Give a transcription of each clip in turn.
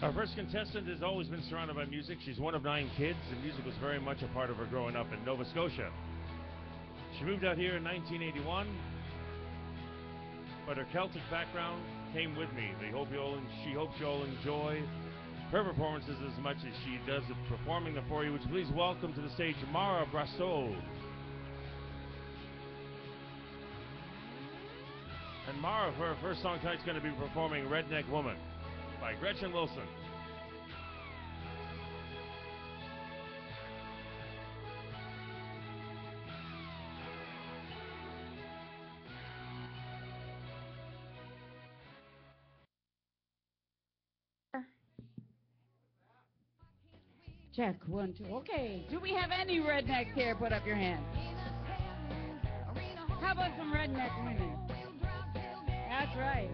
Our first contestant has always been surrounded by music. She's one of nine kids, and music was very much a part of her growing up in Nova Scotia. She moved out here in 1981, but her Celtic background came with me. They hope you all she hopes you'll enjoy her performances as much as she does performing them for you. Would you please welcome to the stage Mara Brausseau? And Mara, for her first song tonight, is going to be performing Redneck Woman by Gretchen Wilson. Check one, two. Okay. Do we have any rednecks here? Put up your hand. How about some redneck women? That's right.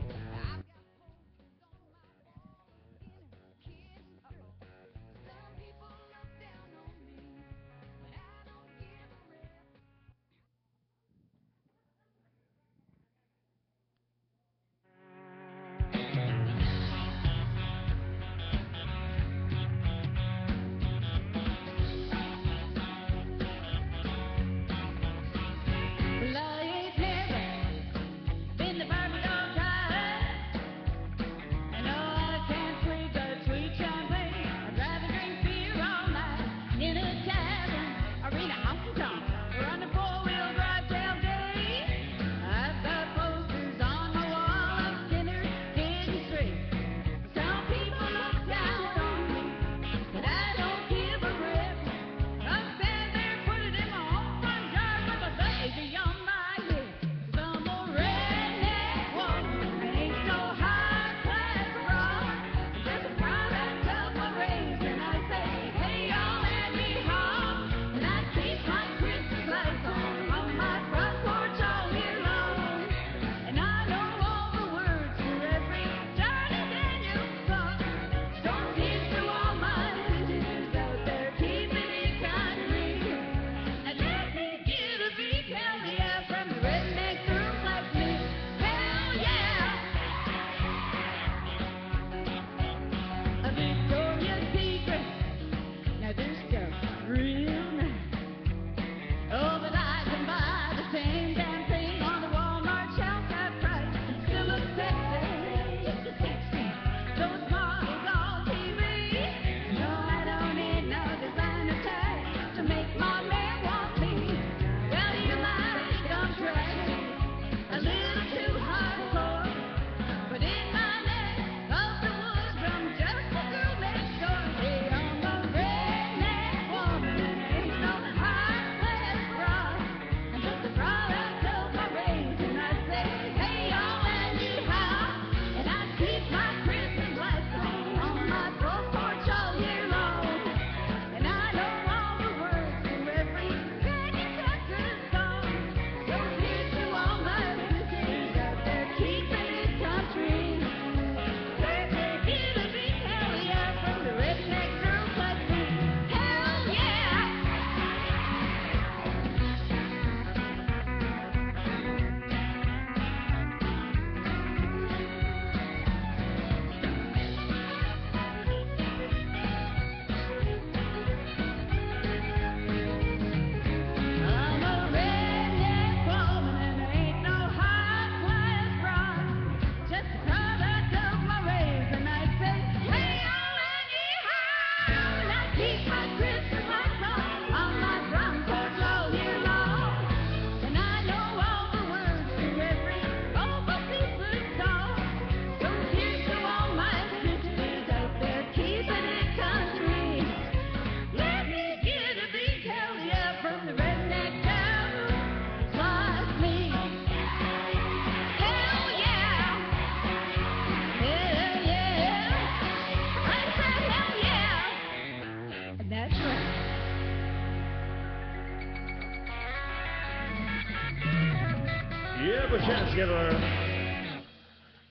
you have a chance to get a